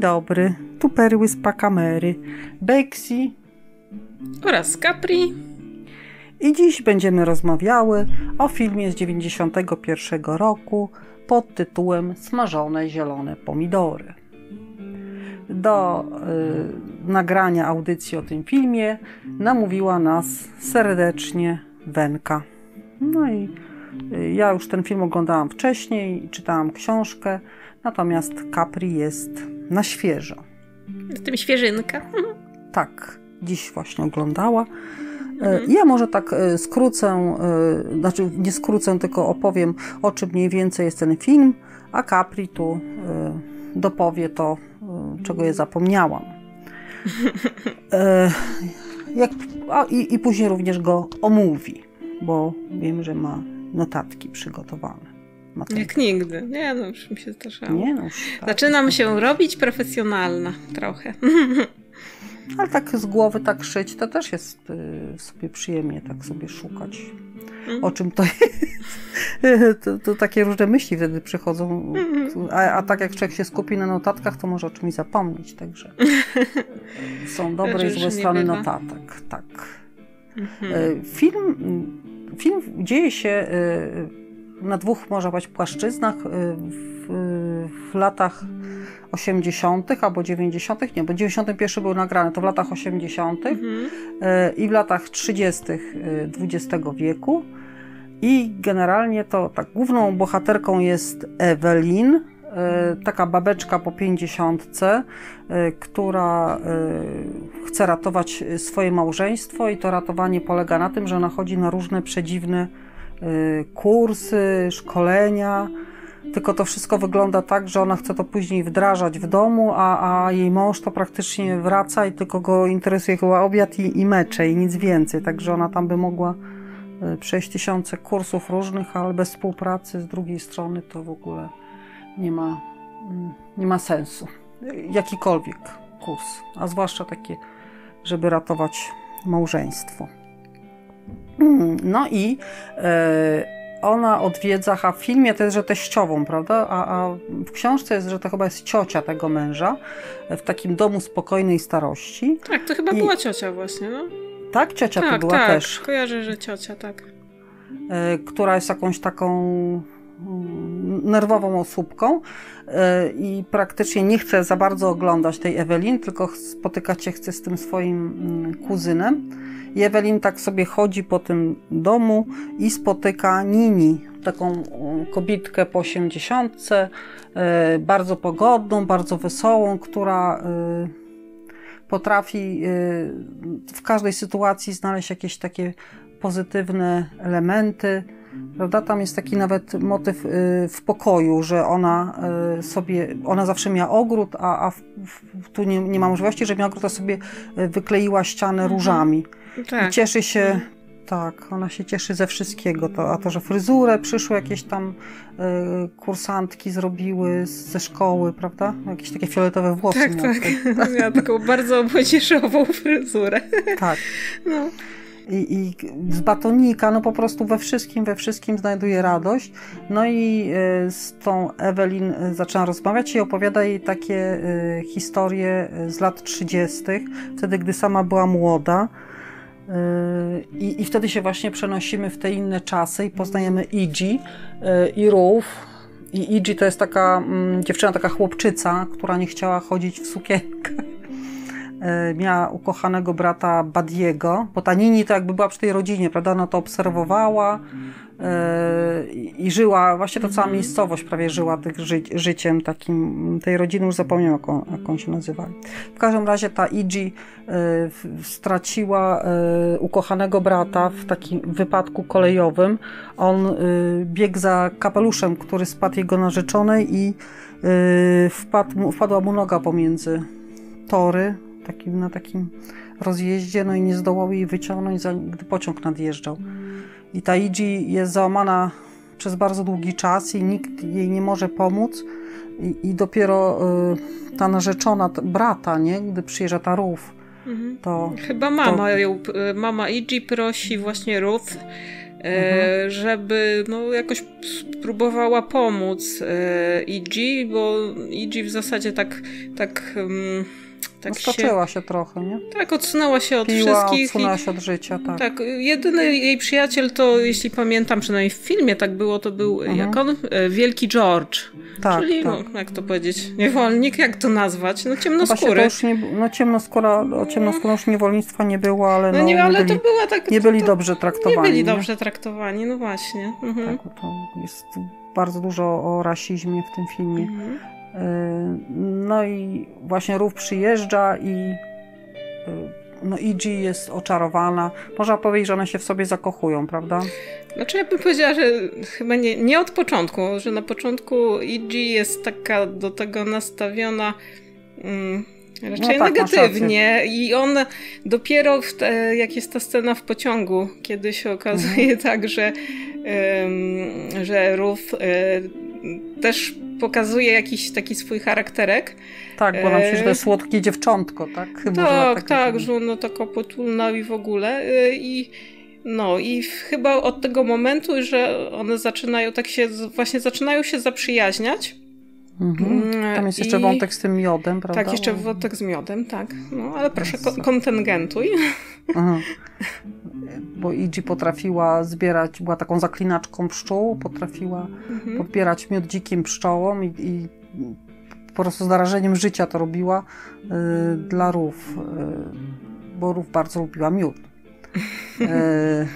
Dzień dobry, tu perły z Pakamery, Bexi oraz Capri. I dziś będziemy rozmawiały o filmie z 91 roku pod tytułem Smażone zielone pomidory. Do y, nagrania audycji o tym filmie namówiła nas serdecznie Wenka. No i y, ja już ten film oglądałam wcześniej, czytałam książkę, natomiast Capri jest na świeżo. Z tym świeżynka. Tak, dziś właśnie oglądała. Mhm. Ja może tak e, skrócę, e, znaczy nie skrócę, tylko opowiem o czym mniej więcej jest ten film, a Capri tu e, dopowie to, czego je zapomniałam. Jak, a, i, I później również go omówi, bo wiem, że ma notatki przygotowane. Jak nigdy. Nie, no już mi się zdarzało. Nie, no już tak, Zaczynam się robić profesjonalna trochę. Ale tak z głowy tak szyć, to też jest y, sobie przyjemnie tak sobie szukać. Mm. O czym to jest? to, to, takie różne myśli wtedy przychodzą. A, a, tak jak człowiek się skupi na notatkach, to może o czymś zapomnieć. Także są dobre i złe strony notatek. Tak. Mhm. Film, film dzieje się y, na dwóch, można powiedzieć, płaszczyznach y, w, w latach 80. albo 90., nie, bo 91 był nagrany, to w latach 80. Mhm. E, i w latach 30. XX e, wieku. I generalnie to tak, główną bohaterką jest Evelyn, e, taka babeczka po 50, która chce ratować swoje małżeństwo, i to ratowanie polega na tym, że ona chodzi na różne przedziwne kursy, szkolenia tylko to wszystko wygląda tak, że ona chce to później wdrażać w domu, a, a jej mąż to praktycznie wraca i tylko go interesuje chyba obiad i, i mecze i nic więcej. Także ona tam by mogła e, przejść tysiące kursów różnych, ale bez współpracy z drugiej strony to w ogóle nie ma, mm, nie ma sensu. Jakikolwiek kurs, a zwłaszcza takie, żeby ratować małżeństwo. No i e, ona odwiedza, a w filmie to jest, że teściową, prawda? A, a w książce jest, że to chyba jest ciocia tego męża w takim domu spokojnej starości. Tak, to chyba I... była ciocia właśnie, no. Tak, ciocia tak, to była tak, też. kojarzę, że ciocia, tak. Y, która jest jakąś taką nerwową osóbką y, i praktycznie nie chce za bardzo oglądać tej Ewelin, tylko spotykać się chce z tym swoim mm, kuzynem. I Ewelin tak sobie chodzi po tym domu i spotyka Nini, taką kobietkę po osiemdziesiątce, e, bardzo pogodną, bardzo wesołą, która e, potrafi e, w każdej sytuacji znaleźć jakieś takie pozytywne elementy. Prawda? Tam jest taki nawet motyw w pokoju, że ona sobie, ona zawsze miała ogród, a, a w, tu nie, nie ma możliwości, że miała ogród, a sobie wykleiła ścianę mhm. różami. Tak. I cieszy się, tak, ona się cieszy ze wszystkiego. To, a to, że fryzurę przyszły jakieś tam y, kursantki zrobiły ze szkoły, prawda? Jakieś takie fioletowe włosy. Tak, tak. tak. Miała taką bardzo młodzieżową fryzurę. Tak. No. I, I, z batonika, no po prostu we wszystkim, we wszystkim znajduje radość. No i y, z tą Ewelin y, zaczyna rozmawiać i opowiada jej takie y, historie z lat 30., wtedy, gdy sama była młoda i, I wtedy się właśnie przenosimy w te inne czasy i poznajemy y, i Rów. I Igi to jest taka mm, dziewczyna, taka chłopczyca, która nie chciała chodzić w sukienkę. Y, miała ukochanego brata Badiego, bo ta Nini to jakby była przy tej rodzinie, prawda? Ona to obserwowała, i żyła, właśnie to cała mhm. miejscowość prawie żyła tych ży życiem takim, tej rodziny, już zapomniałam jak, on, jak on się nazywali. W każdym razie ta Iji y, straciła ukochanego brata w takim wypadku kolejowym. On biegł za kapeluszem, który spadł jego narzeczonej i wpadł, wpadła mu noga pomiędzy tory, takim, na takim rozjeździe, no i nie zdołał jej wyciągnąć, gdy pociąg nadjeżdżał. I Taiji jest załamana przez bardzo długi czas i nikt jej nie może pomóc. I, i dopiero y, ta narzeczona brata, nie? gdy przyjeżdża ta rów, mhm. to... Chyba mama, to... ją, mama Iji prosi właśnie Ruth, mhm. żeby no, jakoś spróbowała pomóc Iji, bo Iji w zasadzie tak, tak um, tak Stoczyła się, się, trochę, nie? Tak, odsunęła się od Piła, wszystkich. odsunęła się od życia, tak. Tak, jedyny jej przyjaciel to, jeśli pamiętam, przynajmniej w filmie tak było, to był, mhm. jak on? E, Wielki George. Tak, Czyli, tak. no, jak to powiedzieć, niewolnik, jak to nazwać? No ciemnoskóry. Już nie, no ciemnoskóra, o ciemnoskórą już niewolnictwa nie było, ale no, no nie, ale nie byli, to była tak, nie byli dobrze traktowani. Nie byli dobrze traktowani, no właśnie. Mhm. Tak, to jest bardzo dużo o rasizmie w tym filmie. Mhm. E, no i właśnie Rów przyjeżdża i e, no Iji jest oczarowana. Można powiedzieć, że one się w sobie zakochują, prawda? Znaczy ja bym powiedziała, że chyba nie, nie od początku, że na początku Iji jest taka do tego nastawiona mm, raczej no tak, negatywnie i on dopiero, te, jak jest ta scena w pociągu, kiedy się okazuje mhm. tak, że, um, że Ruth też pokazuje jakiś taki swój charakterek. Tak, bo nam się, że to jest słodkie dziewczątko, tak? tak, tak, tak, że ono taka potulna i w ogóle. Y, I no i chyba od tego momentu, że one zaczynają tak się, właśnie zaczynają się zaprzyjaźniać. Mhm. Mm, Tam jest jeszcze I... wątek z tym miodem, prawda? Tak, jeszcze wątek z miodem, tak. No, ale proszę, kontyngentuj. Aha. Bo Iji potrafiła zbierać, była taką zaklinaczką pszczół, potrafiła mhm. podbierać miód dzikim pszczołom i, i po prostu z narażeniem życia to robiła y, dla rów, y, bo rów bardzo lubiła miód. Y,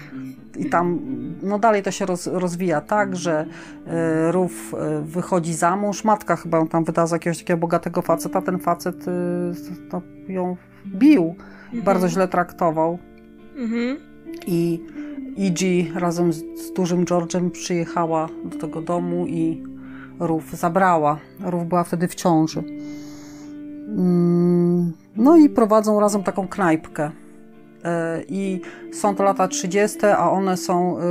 I tam, no dalej to się roz, rozwija tak, że y, Rów y, wychodzi za mąż, matka chyba ją tam wyda za jakiegoś takiego bogatego faceta, ten facet y, no, ją bił, mhm. bardzo źle traktował. Mhm. I Iji razem z, z dużym George'em przyjechała do tego domu i Rów zabrała. Rów była wtedy w ciąży. Mm, no i prowadzą razem taką knajpkę. E, I są to lata 30., a one są y,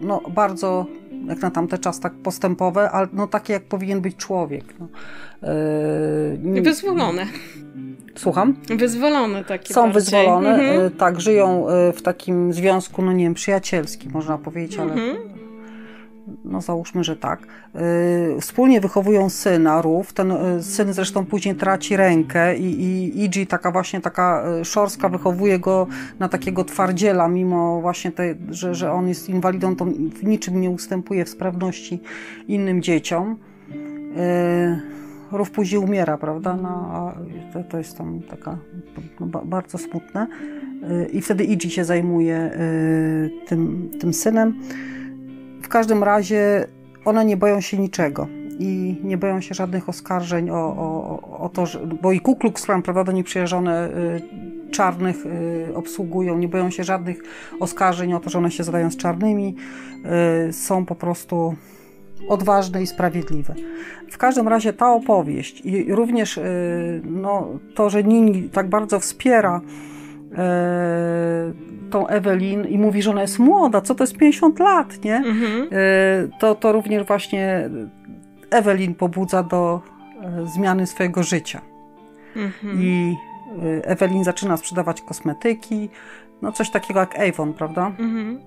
no, bardzo, jak na tamte czas, tak postępowe, ale no, takie, jak powinien być człowiek. No. E, Wyzwolone. Słucham? Wyzwolone takie Są bardziej. wyzwolone, mhm. E, tak, żyją w takim związku, no nie wiem, przyjacielskim, można powiedzieć, ale mhm no załóżmy, że tak, yy, wspólnie wychowują syna Rów. Ten yy, syn zresztą później traci rękę i, i Iji, taka właśnie taka yy, szorska, wychowuje go na takiego twardziela, mimo właśnie, te, że, że on jest inwalidą, to w niczym nie ustępuje w sprawności innym dzieciom. Rów później umiera, prawda? No, a to, to jest tam taka no, bardzo smutne. I wtedy Iji się zajmuje tym, tym synem. W każdym razie one nie boją się niczego i nie boją się żadnych oskarżeń o, o, o to, że, bo i Ku Klux Klan, prawda, do nich przyjeżdżone y, czarnych y, obsługują, nie boją się żadnych oskarżeń o to, że one się zadają z czarnymi, y, są po prostu odważne i sprawiedliwe. W każdym razie ta opowieść i również y, no, to, że Nini tak bardzo wspiera tą Ewelin i mówi, że ona jest młoda, co to jest 50 lat, nie? Mhm. E, to, to również właśnie Ewelin pobudza do e, zmiany swojego życia. Mhm. I e, Ewelin zaczyna sprzedawać kosmetyki, no coś takiego jak Avon, prawda? Mhm.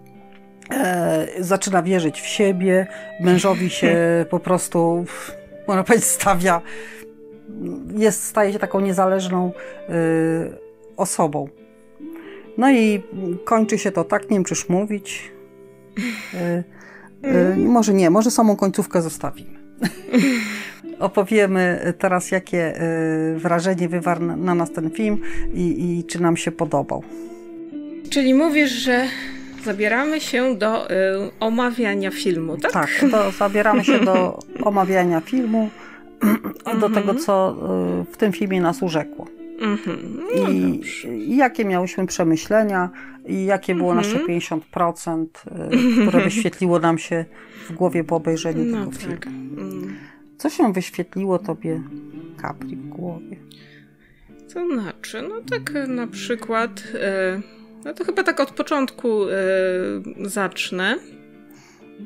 E, zaczyna wierzyć w siebie, mężowi się po prostu, można powiedzieć, stawia, jest, staje się taką niezależną y, osobą. No i kończy się to tak, nie wiem czyż mówić. E, e, może nie, może samą końcówkę zostawimy. Opowiemy teraz, jakie e, wrażenie wywarł na nas ten film i, i czy nam się podobał. Czyli mówisz, że zabieramy się do y, omawiania filmu, tak? Tak, to zabieramy się do omawiania filmu, do tego, mhm. co y, w tym filmie nas urzekło. Mm-hmm. No I, jakie miałyśmy przemyślenia, i jakie było nasze 50%, y, które wyświetliło nam się w głowie po obejrzeniu no tego tak. filmu. Mm. Co się wyświetliło tobie, Capri, w głowie? To znaczy, no tak na przykład, y, no to chyba tak od początku zacznę.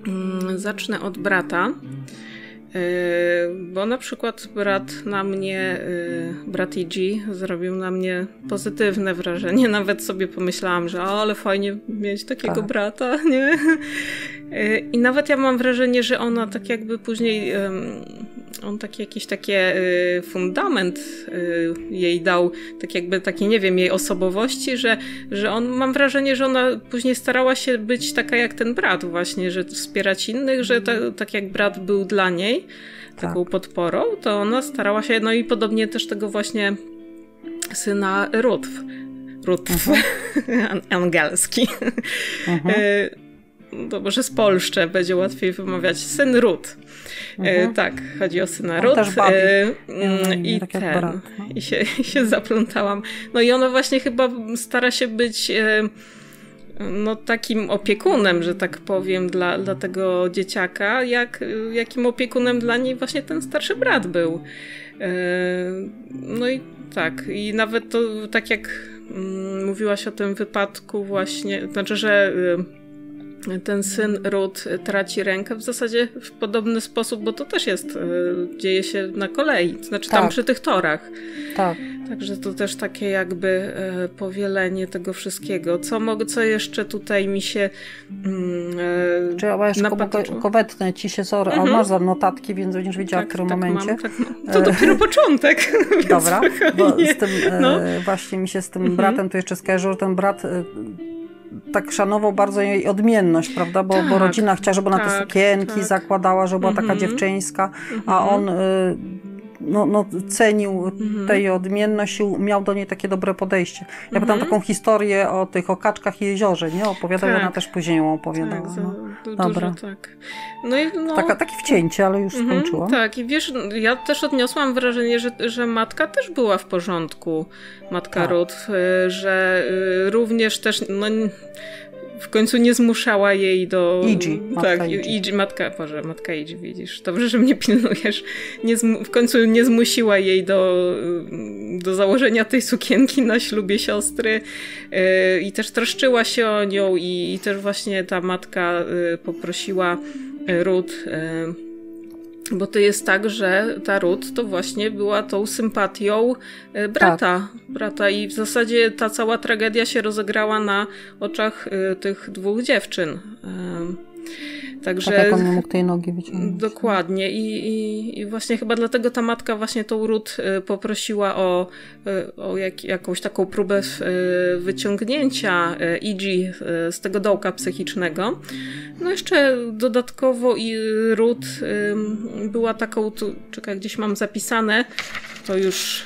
Mm, zacznę od brata. Bo na przykład brat na mnie, brat Igi zrobił na mnie pozytywne wrażenie. Nawet sobie pomyślałam, że ale fajnie mieć takiego tak. brata, nie? I nawet ja mam wrażenie, że ona tak jakby później on taki jakiś takie y, fundament y, jej dał, tak jakby taki, nie wiem, jej osobowości, że, że on, mam wrażenie, że ona później starała się być taka jak ten brat właśnie, że wspierać innych, że ta, tak jak brat był dla niej taką tak. podporą, to ona starała się, no i podobnie też tego właśnie syna Ruth. Ruth mhm. angielski. Mhm. Y, to może z Polszcze będzie łatwiej wymawiać. Syn Ruth. E, mhm. tak, chodzi o syna Ruth. E, mm, I tak ten. No. I się, się zaplątałam. No i ona właśnie chyba stara się być e, no, takim opiekunem, że tak powiem, dla, dla tego dzieciaka, jak, jakim opiekunem dla niej właśnie ten starszy brat był. No i tak, i nawet to tak jak mm, mówiłaś o tym wypadku właśnie, znaczy, że ten syn Ruth traci rękę w zasadzie w podobny sposób, bo to też jest, e, dzieje się na kolei, znaczy tak. tam przy tych torach. Tak. Także to też takie jakby e, powielenie tego wszystkiego. Co, mogę, co jeszcze tutaj mi się mm, e, Czy ja jeszcze kowetnę ci się, sorry, mhm. masz notatki, więc będziesz wiedziała tak, w którym tak momencie. Mam, tak To dopiero początek. Dobra, bo z tym, no. właśnie mi się z tym mhm. bratem to jeszcze skojarzyło, że ten brat tak szanował bardzo jej odmienność, prawda? Bo, tak, bo rodzina chciała, żeby ona tak, te sukienki tak. zakładała, żeby była taka mhm. dziewczyńska, a mhm. on y, no, no, cenił mhm. tej odmienność i miał do niej takie dobre podejście. Ja mhm. taką historię o tych okaczkach i jeziorze, nie? Opowiadał, tak. ona też później ją opowiadała. Tak, no. Dobra. Dużo, tak. No i, no... Taka, takie wcięcie, ale już mhm, skończyłam. Tak, i wiesz, ja też odniosłam wrażenie, że, że matka też była w porządku, matka tak. Ruth, y, że y, również też, no w końcu nie zmuszała jej do... Iji, matka tak, Iji. matka, Boże, matka Iji, widzisz. Dobrze, że mnie pilnujesz. Nie w końcu nie zmusiła jej do, do założenia tej sukienki na ślubie siostry yy, i też troszczyła się o nią i, i też właśnie ta matka yy, poprosiła Ruth yy, bo to jest tak, że ta Ruth to właśnie była tą sympatią e, brata. Tak. brata I w zasadzie ta cała tragedia się rozegrała na oczach e, tych dwóch dziewczyn. Także, tak jak on nie mógł tej nogi wyciągnąć. Dokładnie I, i, i właśnie chyba dlatego ta matka właśnie tą Ruth y, poprosiła o, y, o jak, jakąś taką próbę y, wyciągnięcia Igi z tego dołka psychicznego. No jeszcze dodatkowo i Ruth była taką, tu, czekaj, gdzieś mam zapisane, to już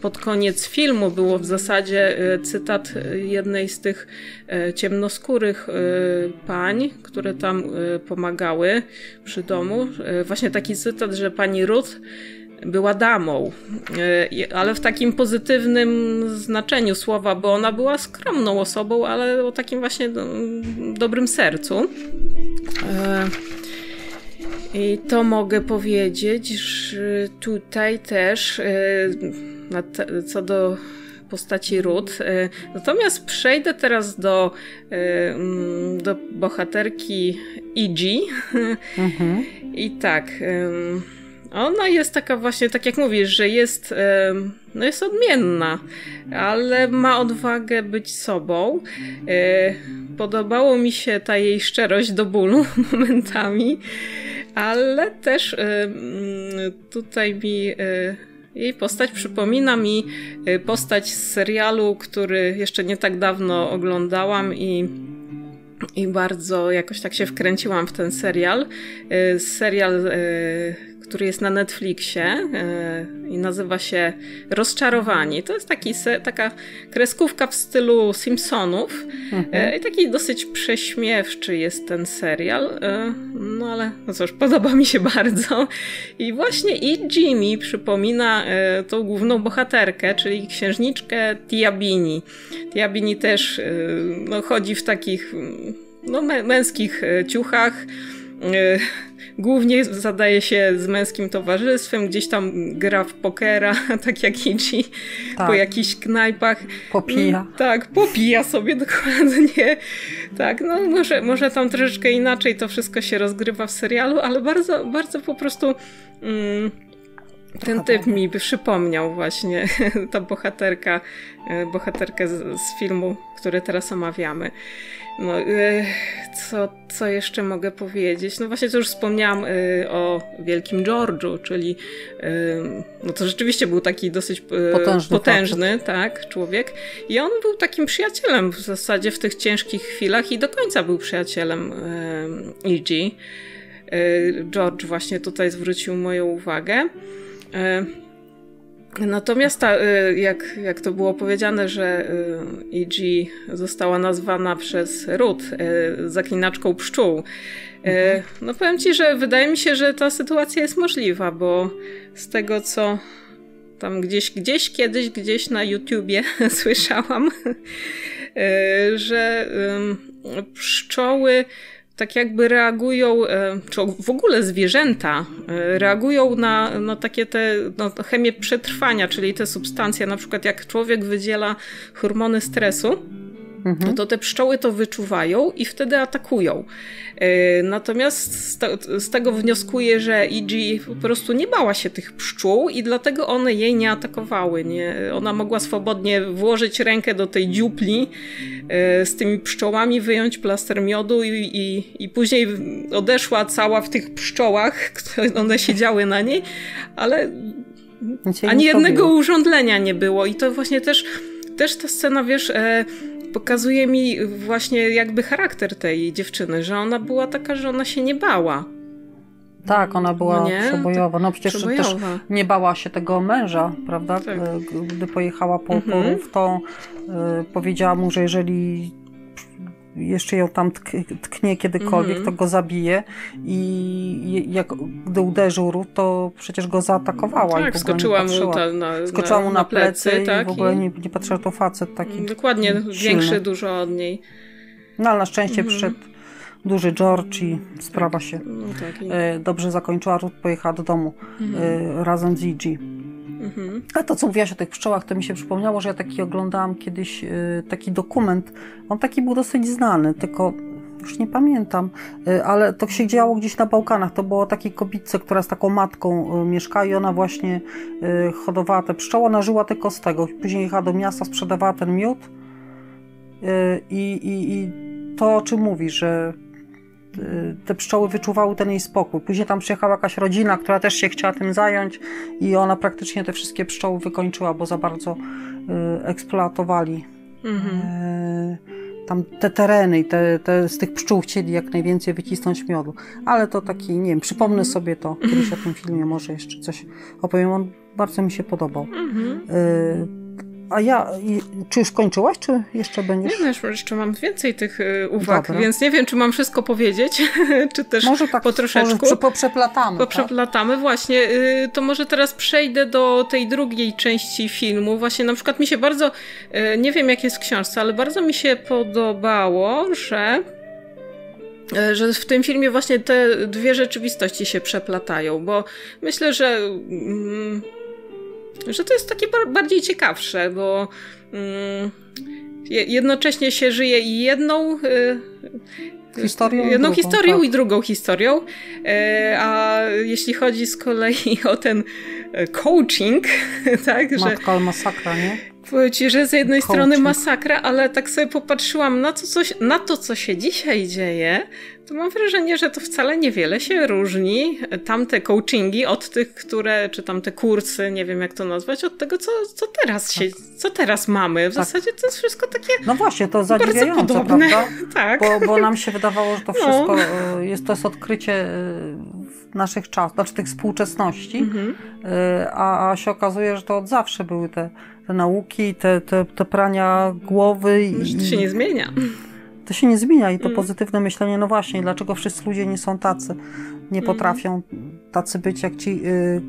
pod koniec filmu było w zasadzie e, cytat jednej z tych e, ciemnoskórych e, pań, które tam pomagały przy domu. Właśnie taki cytat, że pani Ruth była damą, ale w takim pozytywnym znaczeniu słowa, bo ona była skromną osobą, ale o takim właśnie dobrym sercu. I to mogę powiedzieć, że tutaj też co do postaci Ruth. E, natomiast przejdę teraz do, e, mm, do bohaterki Igi. Mhm. I tak. Ona jest taka właśnie, tak jak mówisz, że jest, no jest odmienna, ale ma odwagę być sobą. E, podobało mi się ta jej szczerość do bólu momentami, ale też tutaj mi jej postać przypomina mi y, postać z serialu, który jeszcze nie tak dawno oglądałam i i bardzo jakoś tak się wkręciłam w ten serial. Y, serial y, który jest na Netflixie e, i nazywa się Rozczarowani. To jest taki, taka kreskówka w stylu Simpsonów mhm. E, i taki dosyć prześmiewczy jest ten serial. E, no ale no cóż, podoba mi się bardzo. I właśnie i Jimmy przypomina tą główną bohaterkę, czyli księżniczkę Tiabini. Tiabini też no, chodzi w takich no, męskich ciuchach, głównie zadaje się z męskim towarzystwem, gdzieś tam gra w pokera, tak jak Ichi, tak. po jakichś knajpach. Popija. Mm, tak, popija sobie dokładnie. Tak, no może, może tam troszeczkę inaczej to wszystko się rozgrywa w serialu, ale bardzo, bardzo po prostu... Mm, ten typ mi przypomniał właśnie ta bohaterka, e, bohaterkę z, z filmu, który teraz omawiamy. No, e, co, co jeszcze mogę powiedzieć? No właśnie, to już wspomniałam e, o Wielkim George'u, czyli no to rzeczywiście był taki dosyć potężny, potężny tak, człowiek. I on był takim przyjacielem w zasadzie w tych ciężkich chwilach i do końca był przyjacielem E.G. George właśnie tutaj zwrócił moją uwagę. E, natomiast ta, e, jak, jak to było powiedziane, że EG została nazwana przez Ruth zaklinaczką pszczół, mhm. no powiem ci, że wydaje mi się, że ta sytuacja jest możliwa, bo z tego co tam gdzieś, gdzieś kiedyś, gdzieś na YouTubie słyszałam, że pszczoły tak jakby reagują, e, czy w ogóle zwierzęta e, reagują na, na takie te no, przetrwania, czyli te substancje, na przykład jak człowiek wydziela hormony stresu, mhm. to te pszczoły to wyczuwają i wtedy atakują. E, natomiast z, te, z, tego wnioskuję, że Igi po prostu nie bała się tych pszczół i dlatego one jej nie atakowały. Nie? Ona mogła swobodnie włożyć rękę do tej dziupli e, z tymi pszczołami, wyjąć plaster miodu i, i, i później odeszła cała w tych pszczołach, one siedziały na niej, ale ani jednego urządlenia nie było i to właśnie też też ta scena, wiesz, e, pokazuje mi właśnie jakby charakter tej dziewczyny, że ona była taka, że ona się nie bała. Tak, ona była no przebojowa. No przecież przebojowa. też nie bała się tego męża, prawda? Tak. E, gdy pojechała po mhm. porów, to y, powiedziała mu, że jeżeli jeszcze ją tam tknie kiedykolwiek, mm -hmm. to go zabije i jak gdy uderzył Ruth, to przecież go zaatakowała. Tak, i skoczyła mu ta, na, skoczyła mu na, na plecy, plecy tak, i w ogóle nie, nie patrzyła, to facet taki Dokładnie, silny. większy dużo od niej. No ale na szczęście mm -hmm. przyszedł duży George i sprawa się no, tak, i... E, dobrze zakończyła. Ruth pojechała do domu mm -hmm. razem z Iggy. Mhm. A to, co mówiłaś o tych pszczołach, to mi się przypomniało, że ja taki oglądałam kiedyś y, taki dokument. On taki był dosyć znany, tylko już nie pamiętam, y, ale to się działo gdzieś na Bałkanach. To było o takiej kobietce, która z taką matką y, mieszka i ona właśnie hodowała te pszczoły, ona żyła tylko z tego. Później jechała do miasta, sprzedawała ten miód i, i, i to, o czym mówi, że te pszczoły wyczuwały ten jej spokój. Później tam przyjechała jakaś rodzina, która też się chciała tym zająć i ona praktycznie te wszystkie pszczoły wykończyła, bo za bardzo y, eksploatowali mhm. y, tam te tereny i te, te, z tych pszczół chcieli jak najwięcej wycisnąć miodu. Ale to taki, nie wiem, przypomnę mhm. sobie to kiedyś o tym filmie, może jeszcze coś opowiem. On bardzo mi się podobał. Mhm. Y, a ja, czy już kończyłaś, czy jeszcze będziesz? Nie, no, jeszcze mam więcej tych y, uwag, Dobra. więc nie wiem, czy mam wszystko powiedzieć, czy też może tak, po troszeczku. Może poprzeplatamy. Poprzeplatamy, tak? właśnie. Y, to może teraz przejdę do tej drugiej części filmu. Właśnie na przykład mi się bardzo, y, nie wiem jak jest w książce, ale bardzo mi się podobało, że że w tym filmie właśnie te dwie rzeczywistości się przeplatają, bo myślę, że mm, że to jest takie bardziej ciekawsze, bo mm, jednocześnie się żyje i jedną y, historią, jedną drugą, historią tak. i drugą historią. E, a jeśli chodzi z kolei o ten e, coaching, tak, Matka, że... masakra, nie? Ci, że z jednej coaching. strony masakra, ale tak sobie popatrzyłam na to, co, na to, co się dzisiaj dzieje, to mam wrażenie, że to wcale niewiele się różni, tamte coachingi od tych, które, czy tamte kursy, nie wiem jak to nazwać, od tego, co, co teraz się, tak. co teraz mamy. W tak. zasadzie to jest wszystko takie No właśnie, to zadziwiające, podobne. prawda? tak. Bo, bo nam się wydawało, że to no. wszystko no. jest, to jest odkrycie e, naszych czasów, znaczy tych współczesności, mhm. E, a, a się okazuje, że to od zawsze były te, te nauki, te, te, te prania głowy. I, to się nie zmienia to się nie zmienia i to mm. pozytywne myślenie, no właśnie, dlaczego wszyscy ludzie nie są tacy, nie mm. potrafią tacy być jak ci, y,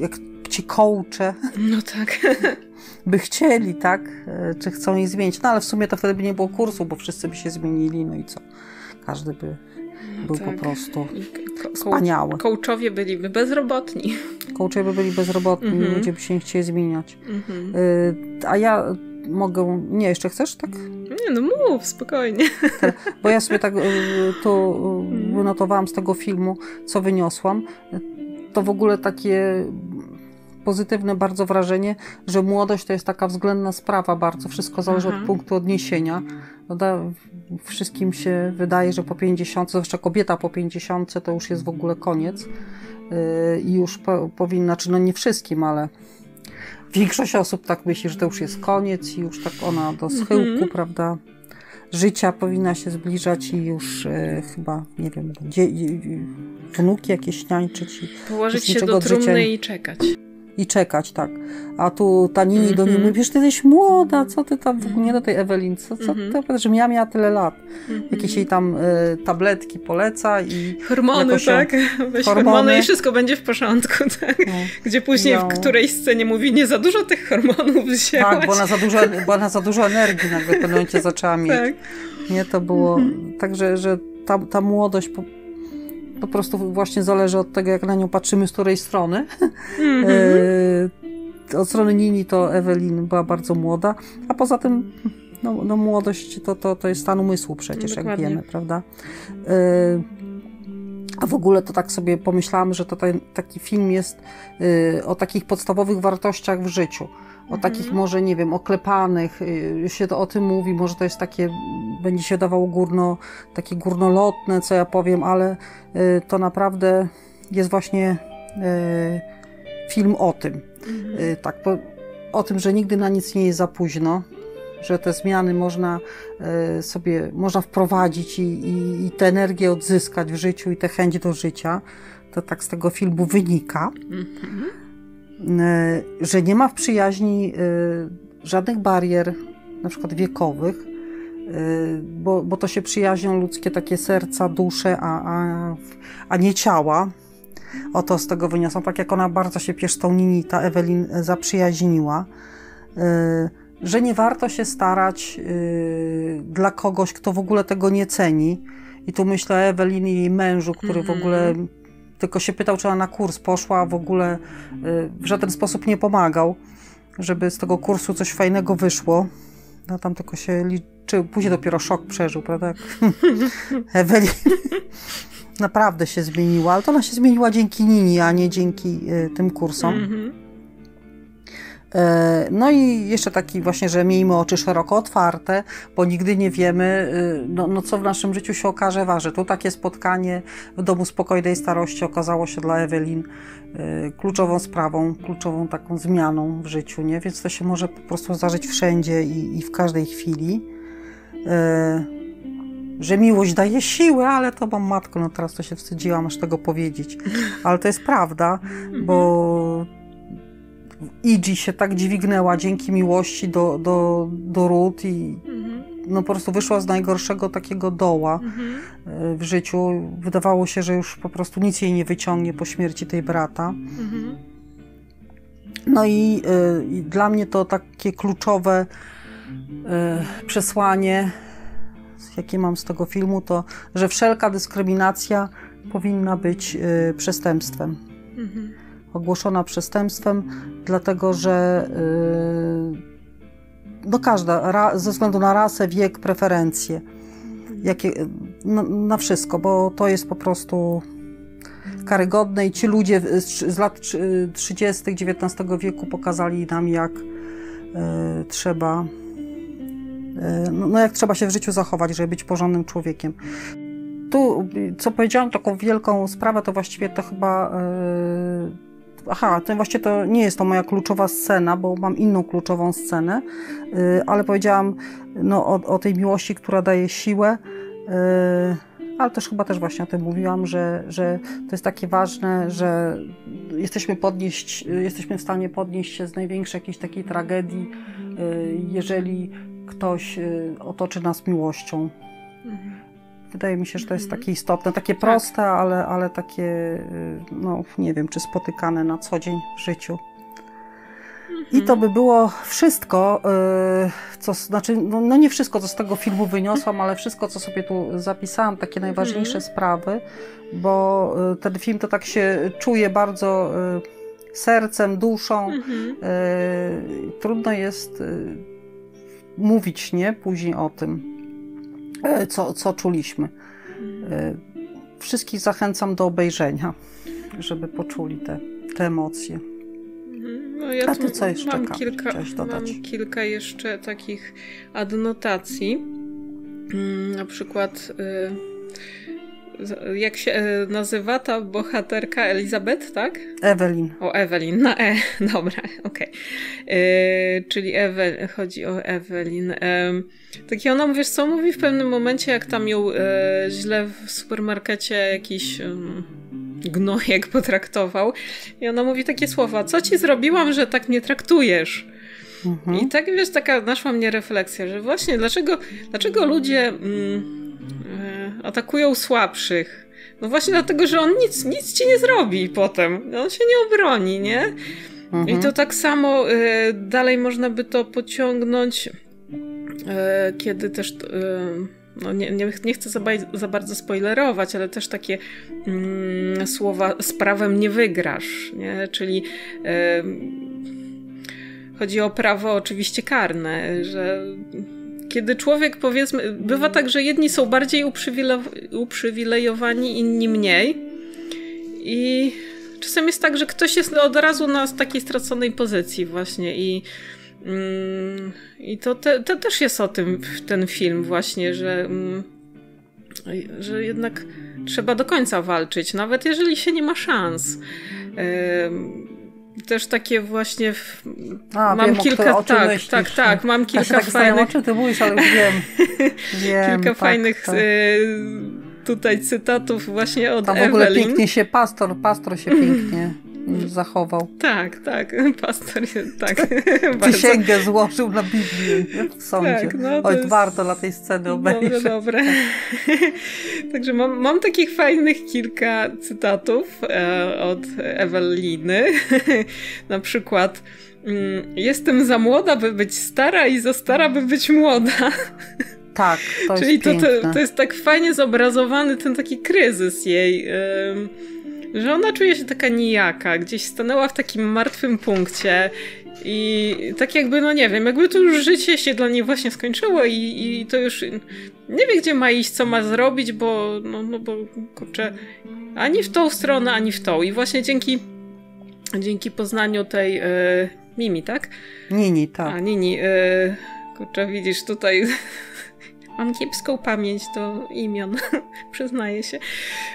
jak ci coache. No tak. by chcieli, tak? Y, czy chcą ich zmienić. No ale w sumie to wtedy by nie było kursu, bo wszyscy by się zmienili, no i co? Każdy by był tak. po prostu wspaniały. Kołczowie byliby bezrobotni. Kołczowie byli bezrobotni, mhm. ludzie by się nie chcieli zmieniać. Mhm. Y, a ja mogę... Nie, jeszcze chcesz tak? Nie, no mów, spokojnie. bo ja sobie tak y, to y, wynotowałam z tego filmu, co wyniosłam. To w ogóle takie pozytywne bardzo wrażenie, że młodość to jest taka względna sprawa bardzo. Wszystko zależy mhm. od punktu odniesienia. Prawda? Wszystkim się wydaje, że po 50, zwłaszcza kobieta po 50 to już jest w ogóle koniec. Yy, I już po, powinna, czy no nie wszystkim, ale większość osób tak myśli, że to już jest koniec i już tak ona do schyłku, mhm. prawda? Życia powinna się zbliżać i już e, chyba, nie wiem, dzie, wnuki jakieś niańczyć. I Położyć się do trumny i czekać i czekać, tak. A tu ta Nini do niej mhm. mówi, wiesz, ty jesteś młoda, co ty tam, w ogóle nie do tej Ewelin, co, co mm ty, że ja miała tyle lat. Mm Jakieś jej tam y, tabletki poleca i... Hormony, tak? Weź hormony. hormony. i wszystko będzie w porządku, tak? No. Gdzie później no. w którejś scenie mówi, nie za dużo tych hormonów wzięłaś. Tak, bo ona za dużo, bo ona za dużo energii nagle w pewnym momencie zaczęła mieć. Tak. Nie, to było... Mm Także, że ta, ta młodość po, po prostu właśnie zależy od tego, jak na nią patrzymy, z której strony. Mm -hmm. od strony Nini to Ewelin była bardzo młoda, a poza tym no, no młodość to, to, to jest stan umysłu przecież, jak wiemy, prawda? E, a w ogóle to tak sobie pomyślałam, że to ten, taki film jest y, o takich podstawowych wartościach w życiu o mhm. takich może, nie wiem, oklepanych, już y, się to o tym mówi, może to jest takie, będzie się dawało górno, takie górnolotne, co ja powiem, ale y, to naprawdę jest właśnie y, film o tym. Mhm. Tak, o tym, że nigdy na nic nie jest za późno, że te zmiany można sobie, można wprowadzić i, i, i tę energię odzyskać w życiu i tę chęć do życia. To tak z tego filmu wynika. Mhm. E, że nie ma w przyjaźni e, żadnych barier, na przykład wiekowych, e, bo, bo to się przyjaźnią ludzkie takie serca, dusze, a, a, a nie ciała. Oto z tego wyniosą, tak jak ona bardzo się piesztą Nini, ta Ewelin zaprzyjaźniła, że nie warto się starać dla kogoś, kto w ogóle tego nie ceni. I tu myślę o Ewelin i jej mężu, który w ogóle mhm tylko się pytał, czy ona na kurs poszła, w ogóle y, w żaden sposób nie pomagał, żeby z tego kursu coś fajnego wyszło. No tam tylko się liczył, później dopiero szok przeżył, prawda? Ewelin naprawdę się zmieniła, ale to ona się zmieniła dzięki Nini, a nie dzięki y, tym kursom. E, no i jeszcze taki właśnie, że miejmy oczy szeroko otwarte, bo nigdy nie wiemy, y, no, no co w naszym życiu się okaże waży. Tu takie spotkanie w Domu Spokojnej Starości okazało się dla Ewelin y, kluczową sprawą, kluczową taką zmianą w życiu, nie? Więc to się może po prostu zdarzyć wszędzie i, i w każdej chwili. E, że miłość daje siłę, ale to mam matko, no teraz to się wstydziłam aż tego powiedzieć. Ale to jest prawda, bo Idzi się tak dźwignęła dzięki miłości do, do, do Ruth i mhm. no po prostu wyszła z najgorszego takiego doła mhm. E, w życiu. Wydawało się, że już po prostu nic jej nie wyciągnie po śmierci tej brata. Mhm. No i, y, i, dla mnie to takie kluczowe y, przesłanie, jakie mam z tego filmu, to, że wszelka dyskryminacja powinna być y, przestępstwem. Mhm ogłoszona przestępstwem, dlatego że yy, no każda, ze względu na rasę, wiek, preferencje, jakie, na, na, wszystko, bo to jest po prostu karygodne i ci ludzie z, z lat 30. XIX wieku pokazali nam, jak yy, trzeba yy, no jak trzeba się w życiu zachować, żeby być porządnym człowiekiem. Tu, co powiedziałam, taką wielką sprawę, to właściwie to chyba aha, to właśnie to nie jest to moja kluczowa scena, bo mam inną kluczową scenę, y, ale powiedziałam no, o, o tej miłości, która daje siłę, y, ale też chyba też właśnie o tym mówiłam, że, że to jest takie ważne, że jesteśmy, podnieść, jesteśmy w stanie podnieść się z największej jakiejś takiej tragedii, y, jeżeli ktoś otoczy nas miłością. Mhm. Wydaje mi się, że to jest mhm. takie istotne, takie tak. proste, ale, ale takie, y, no nie wiem, czy spotykane na co dzień w życiu. I to by było wszystko, y, co, znaczy, no, no, nie wszystko, co z tego filmu wyniosłam, ale wszystko, co sobie tu zapisałam, takie najważniejsze mhm. sprawy, bo y, ten film to tak się czuje bardzo sercem, duszą. Mhm. Trudno jest mówić, nie, później o tym, co, co czuliśmy. Mhm. Wszystkich zachęcam do obejrzenia, żeby poczuli te, te emocje. No ja A ty co jeszcze mam kilka, mam kilka jeszcze takich adnotacji. Mm, na przykład y, jak się nazywa ta bohaterka Elizabeth, tak? Evelyn. O, Evelyn, na E, dobra, okej. Okay. Czyli Ewe, chodzi o Evelyn. Taki ona, wiesz co, mówi w pewnym momencie, jak tam ją y, źle w supermarkecie jakiś gnojek potraktował. I ona mówi takie słowa, co ci zrobiłam, że tak mnie traktujesz? Mhm. I tak, wiesz, taka naszła mnie refleksja, że właśnie dlaczego, dlaczego ludzie mm, e, atakują słabszych? No właśnie dlatego, że on nic, nic ci nie zrobi potem. On się nie obroni, nie? Mhm. I to tak samo y, dalej można by to pociągnąć, kiedy też... Y, no nie, nie, nie chcę za, za, bardzo spoilerować, ale też takie mm, słowa z prawem nie wygrasz, nie? czyli e, chodzi o prawo oczywiście karne, że kiedy człowiek powiedzmy, bywa tak, że jedni są bardziej uprzywilejowani, inni mniej i czasem jest tak, że ktoś jest od razu na takiej straconej pozycji właśnie i I to, te, to też jest o tym ten film właśnie, że, mm, że jednak trzeba do końca walczyć, nawet jeżeli się nie ma szans. Też takie właśnie. W... A, mam wiem, kilka. O tak, myślisz. tak, tak. Mam kilka ja tak fajnych. O czym ty mówisz, ale wiem. wiem kilka tak, fajnych tak. E, tutaj cytatów właśnie od Tam w ogóle Evelyn. pięknie się pastor, pastor się pięknie zachował. Tak, tak, pastor jest, tak. Przysięgę złożył na Biblię w sądzie. Tak, no Oj, jest... warto dla tej sceny obejrzeć. Dobre, dobre. Także mam, mam takich fajnych kilka cytatów e, od Eweliny. na przykład mm, jestem za młoda, by być stara i za stara, by być młoda. Tak, to Czyli jest to, to, to, jest tak fajnie zobrazowany ten taki kryzys jej że ona czuje się taka nijaka, gdzieś stanęła w takim martwym punkcie i tak jakby, no nie wiem, jakby to już życie się dla niej właśnie skończyło i, i to już nie wie, gdzie ma iść, co ma zrobić, bo, no, no bo, kurczę, ani w tą stronę, ani w tą. I właśnie dzięki, dzięki poznaniu tej y, Mimi, tak? Nini, tak. A, Nini, y, kurczę, widzisz, tutaj Mam kiepską pamięć do imion, przyznaję się.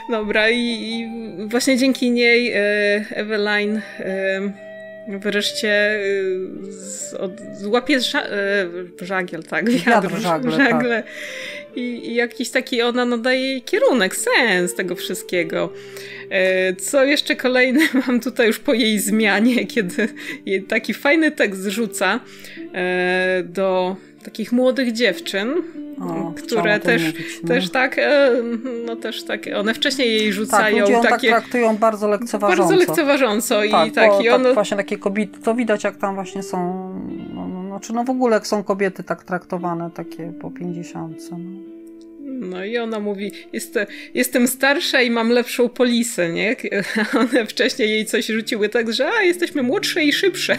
Dobra, i, i właśnie dzięki niej e, Eveline e, wreszcie e, z, od, złapie ża e, żagiel, tak, wiatr, wiatr żagle. żagle. Tak. I, I, jakiś taki ona nadaje kierunek, sens tego wszystkiego. E, co jeszcze kolejny mam tutaj już po jej zmianie, kiedy jej taki fajny tekst rzuca e, do takich młodych dziewczyn, o, które też, mówić, no. też tak, e, no też tak, one wcześniej jej rzucają tak, takie... tak traktują bardzo lekceważąco. Bardzo lekceważąco tak, i taki tak, ono... właśnie takie kobiety, to widać jak tam właśnie są, no, no, no, czy no w ogóle jak są kobiety tak traktowane, takie po pięćdziesiątce. No. No i ona mówi, Jest, jestem starsza i mam lepszą polisę, nie? One wcześniej jej coś rzuciły tak, że a, jesteśmy młodsze i szybsze.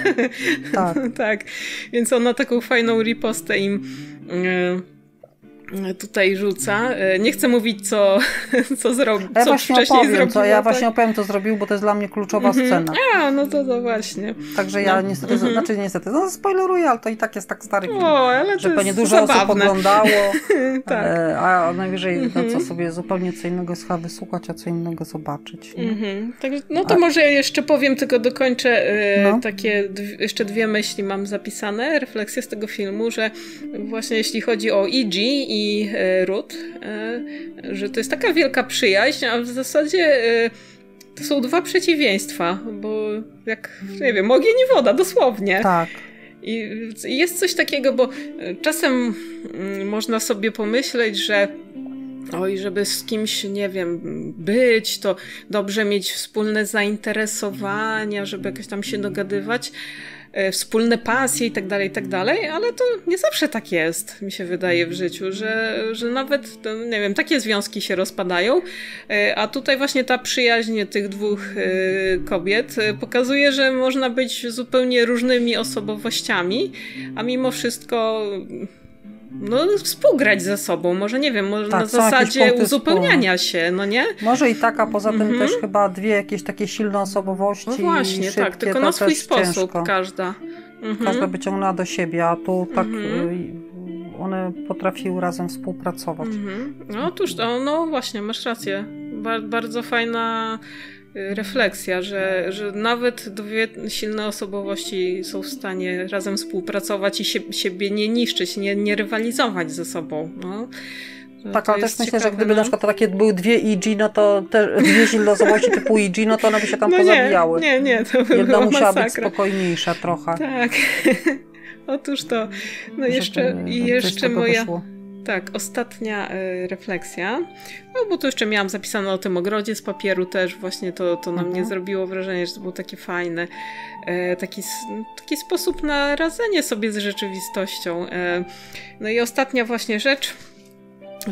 Tak. tak. Więc ona taką fajną ripostę im... Yy, tutaj rzuca. E, nie chcę mówić, co, co zrobił, ja co wcześniej opowiem, zrobił. Co, ja tak? właśnie opowiem, co zrobił, bo to jest dla mnie kluczowa mm -hmm. scena. A, no to, to właśnie. Także ja no. niestety, mm -hmm. znaczy niestety, no spoileruję, ale to i tak jest tak stary film, o, ale że pewnie dużo zabawne. osób oglądało, tak. E, a najwyżej mm -hmm. no, co mhm. sobie zupełnie co innego chyba wysłuchać, a co innego zobaczyć. Także, no to a... może jeszcze powiem, tylko dokończę e, no. takie, jeszcze dwie myśli mam zapisane, refleksje z tego filmu, że właśnie jeśli chodzi o E.G. i i e, Ruth, e, że to jest taka wielka przyjaźń, a w zasadzie e, to są dwa przeciwieństwa, bo jak, nie wiem, ogień i woda, dosłownie. Tak. I jest coś takiego, bo czasem mm, można sobie pomyśleć, że oj, żeby z kimś, nie wiem, być, to dobrze mieć wspólne zainteresowania, żeby jakoś tam się dogadywać. E, wspólne pasje i tak dalej, i tak dalej, ale to nie zawsze tak jest, mi się wydaje w życiu, że, że nawet, nie wiem, takie związki się rozpadają, e, a tutaj właśnie ta przyjaźń tych dwóch kobiet pokazuje, że można być zupełnie różnymi osobowościami, a mimo wszystko no, współgrać ze sobą, może nie wiem, może tak, na zasadzie uzupełniania się, no nie? Może i tak, a poza tym mhm. też chyba dwie jakieś takie silne osobowości. No właśnie, szybkie, tak, tylko na swój sposób ciężko. każda. Mhm. Każda by ciągnęła do siebie, a tu tak mhm. Y, one potrafiły razem współpracować. Mhm. No otóż, no, no właśnie, masz rację. bardzo fajna refleksja, że, że nawet dwie silne osobowości są w stanie razem współpracować i się, siebie nie niszczyć, nie, nie rywalizować ze sobą. No. Tak, ale też myślę, że gdyby no? na przykład takie były dwie EG, no to te dwie silne osobowości typu EG, no to one by się tam no pozabijały. Nie, nie, to by Jedna musiała masakra. być spokojniejsza trochę. Tak. Otóż to. No jeszcze, i jeszcze moja... Wyszło. Tak, ostatnia y, refleksja. No bo tu jeszcze miałam zapisane o tym ogrodzie z papieru też, właśnie to, to na mhm. mnie zrobiło wrażenie, że to było takie fajne. E, taki, taki sposób na radzenie sobie z rzeczywistością. E, no i ostatnia właśnie rzecz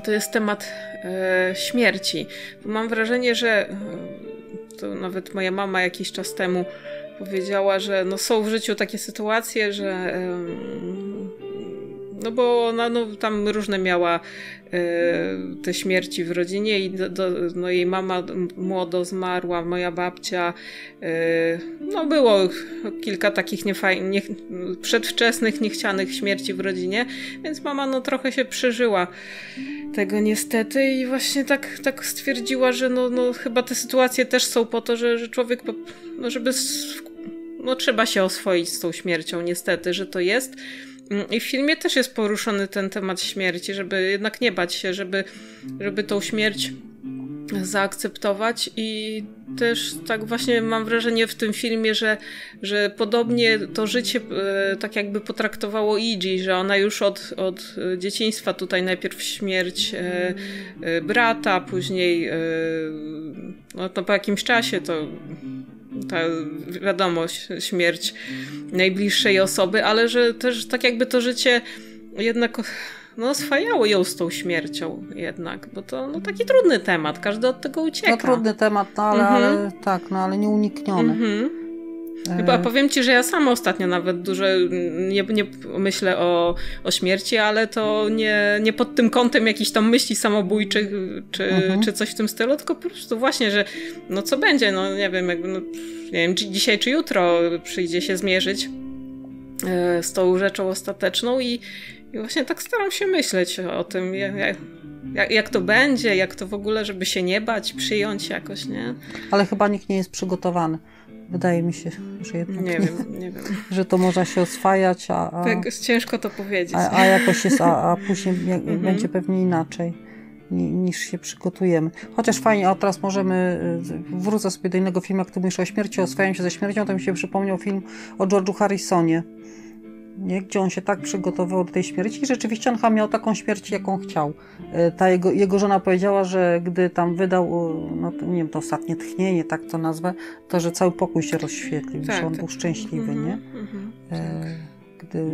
to jest temat e, śmierci. Mam wrażenie, że to nawet moja mama jakiś czas temu powiedziała, że no są w życiu takie sytuacje, że no bo ona no, tam różne miała e, te śmierci w rodzinie i do, do, no, jej mama młodo zmarła, moja babcia. E, no było kilka takich niefajnych, nie, przedwczesnych, niechcianych śmierci w rodzinie, więc mama no trochę się przeżyła tego niestety i właśnie tak, tak stwierdziła, że no, no chyba te sytuacje też są po to, że, że człowiek, no żeby no trzeba się oswoić z tą śmiercią niestety, że to jest. I w filmie też jest poruszony ten temat śmierci, żeby jednak nie bać się, żeby, żeby tą śmierć zaakceptować. I też tak właśnie mam wrażenie w tym filmie, że, że podobnie to życie e, tak jakby potraktowało Iji, że ona już od, od dzieciństwa tutaj najpierw śmierć e, e, brata, później no to po jakimś czasie to ta wiadomo, śmierć najbliższej osoby, ale że też tak jakby to życie jednak no, oswajało ją z tą śmiercią jednak, bo to no, taki trudny temat, każdy od tego ucieka. No trudny temat, no ale, mhm. ale tak, no ale nieunikniony. Mhm. Chyba powiem ci, że ja sama ostatnio nawet dużo nie, nie myślę o, o śmierci, ale to nie, nie pod tym kątem jakichś tam myśli samobójczych czy, mhm. czy coś w tym stylu, tylko po prostu właśnie, że no co będzie, no nie wiem, jakby, no, nie wiem, czy dzisiaj czy jutro przyjdzie się zmierzyć e, z tą rzeczą ostateczną i, i właśnie tak staram się myśleć o tym, jak, jak, jak, to będzie, jak to w ogóle, żeby się nie bać, przyjąć jakoś, nie? Ale chyba nikt nie jest przygotowany. Wydaje mi się, że jednak nie, nie, wiem, nie wiem. że to można się oswajać, a, a tak, ciężko to powiedzieć. A, a jakoś jest, a, a później mhm. będzie pewnie inaczej niż się przygotujemy. Chociaż fajnie, a teraz możemy, y, wrócę sobie do innego filmu, jak tu mówisz o śmierci, oswajam się ze śmiercią, to mi się przypomniał film o George'u Harrisonie nie? gdzie on się tak przygotował do tej śmierci i rzeczywiście on chyba miał taką śmierć, jaką chciał. E, ta jego, jego żona powiedziała, że gdy tam wydał, no nie wiem, to ostatnie tchnienie, tak to nazwę, to że cały pokój się rozświetlił, tak, że on tak. był szczęśliwy, nie? Mm -hmm, e, gdy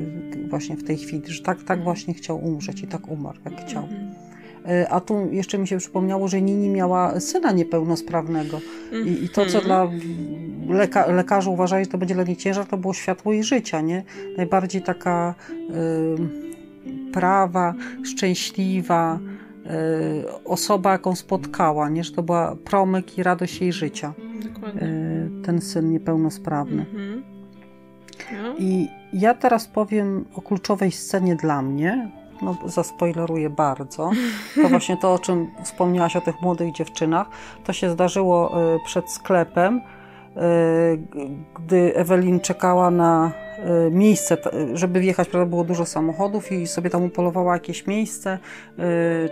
właśnie w tej chwili, że tak, tak właśnie chciał umrzeć i tak umarł, jak chciał. E, a tu jeszcze mi się przypomniało, że Nini miała syna niepełnosprawnego. I, i to, co mhm. dla leka lekarze uważali, że to będzie dla niej ciężar, to było światło jej życia, nie? Najbardziej taka y, prawa, szczęśliwa y, osoba, jaką spotkała, nie? Że to była promyk i radość jej życia. Y, ten syn niepełnosprawny. Mhm. No. I ja teraz powiem o kluczowej scenie dla mnie, no zaspoileruję bardzo, to właśnie to, o czym wspomniałaś o tych młodych dziewczynach, to się zdarzyło y, przed sklepem, y, gdy Ewelin czekała na y, miejsce, żeby wjechać, prawda, było dużo samochodów i sobie tam upolowała jakieś miejsce,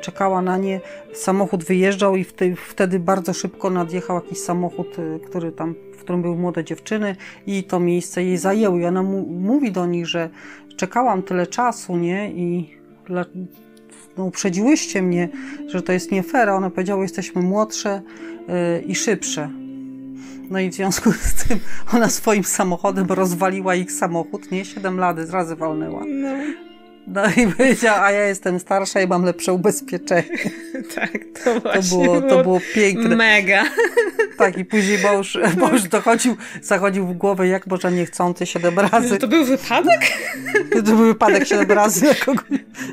czekała na nie, samochód wyjeżdżał i wtedy bardzo szybko nadjechał jakiś samochód, który tam, w którym były młode dziewczyny i to miejsce jej zajęło. I ona mówi do nich, że czekałam tyle czasu, nie, i no, uprzedziłyście mnie, że to jest nie fair, a one powiedziały, jesteśmy młodsze yy, i szybsze. No i w związku z tym ona swoim samochodem rozwaliła ich samochód, nie? Siedem lat razy walnęła. No. No i powiedziała, a ja jestem starsza i mam lepsze ubezpieczenie. tak, to właśnie to było, to było piękne. Mega. Tak, i później mąż, mąż dochodził, zachodził w głowę, jak można niechcący siedem razy. To był wypadek? To był wypadek siedem razy, jak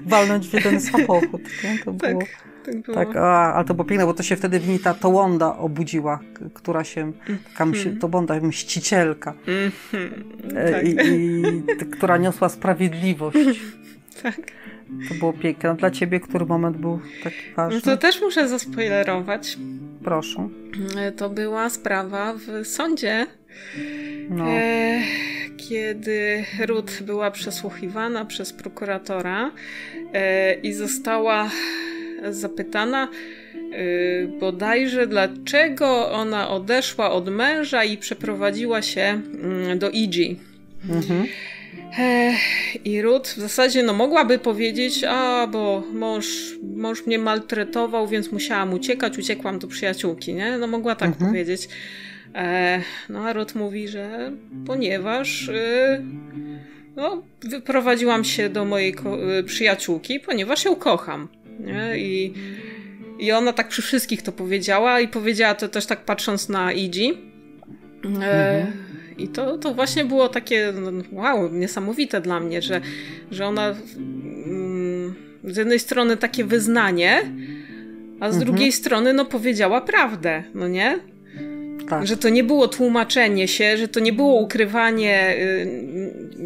walnąć w jeden samochód. Nie? To tak. było... Tak, było. tak a, ale to było piękne, bo to się wtedy w niej ta Tołonda obudziła, która się, taka mm -hmm. Tołonda, mścicielka, mm -hmm. tak. I, i, która niosła sprawiedliwość. Tak. To było piękne. A dla ciebie który moment był taki ważny? No to też muszę zaspoilerować. Proszę. To była sprawa w sądzie. No. E, kiedy Ruth była przesłuchiwana przez prokuratora e, i została zapytana e, bodajże, dlaczego ona odeszła od męża i przeprowadziła się mm, do Igi. Mhm. I Ruth w zasadzie no mogłaby powiedzieć, a bo mąż, mąż mnie maltretował, więc musiałam uciekać, uciekłam do przyjaciółki, nie? No mogła tak mhm. powiedzieć. E, no a Ruth mówi, że ponieważ y, no, wyprowadziłam się do mojej y, przyjaciółki, ponieważ ją kocham. Nie? I, I ona tak przy wszystkich to powiedziała i powiedziała to też tak patrząc na Idzi. E, mhm. I to, to właśnie było takie, no, wow, niesamowite dla mnie, że, że ona mm, z jednej strony takie wyznanie, a z mhm. drugiej strony no powiedziała prawdę, no nie? Tak. Że to nie było tłumaczenie się, że to nie było ukrywanie y,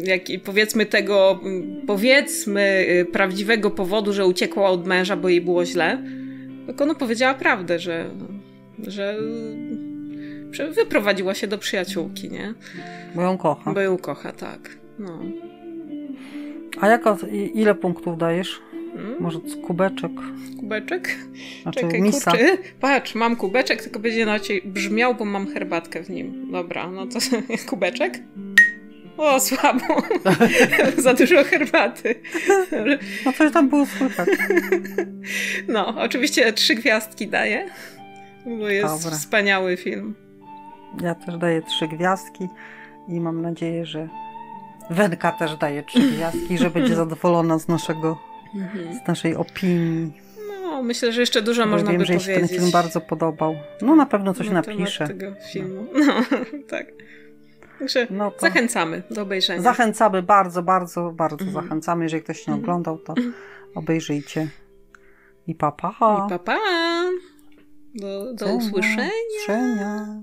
jak, powiedzmy tego, powiedzmy y, prawdziwego powodu, że uciekła od męża, bo jej było źle. Tylko ona powiedziała prawdę, że, że wyprowadziła się do przyjaciółki, nie? Bo ją kocha. Bo ją kocha, tak. No. A jaka, ile punktów dajesz? Hmm? Może kubeczek? Kubeczek? Znaczy Czekaj, misa. Kurczę. Patrz, mam kubeczek, tylko będzie inaczej brzmiał, bo mam herbatkę w nim. Dobra, no to kubeczek? O, słabo. Za dużo herbaty. no coś tam było słychać. no, oczywiście trzy gwiazdki daję, bo jest Dobra. wspaniały film. Ja też daję trzy gwiazdki i mam nadzieję, że Wenka też daje trzy gwiazdki, że będzie zadowolona z naszego, z naszej opinii. No, myślę, że jeszcze dużo Bo można wiem, by że powiedzieć. Wiem, że się ten film bardzo podobał. No na pewno coś na napisze. tego filmu. No, tak. Także no zachęcamy do obejrzenia. Zachęcamy bardzo, bardzo, bardzo mm. zachęcamy. Jeżeli ktoś nie mhm. oglądał, to obejrzyjcie. I papa. I papa. Do, do usłyszenia. usłyszenia.